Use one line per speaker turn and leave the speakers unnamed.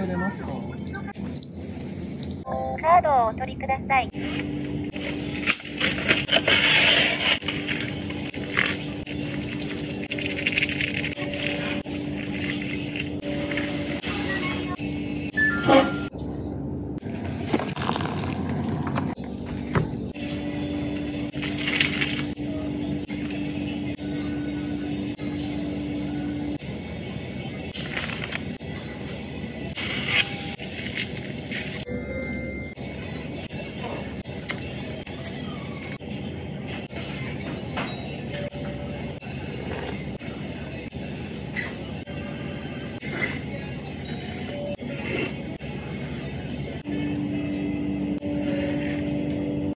れますか？
カードをお取りください。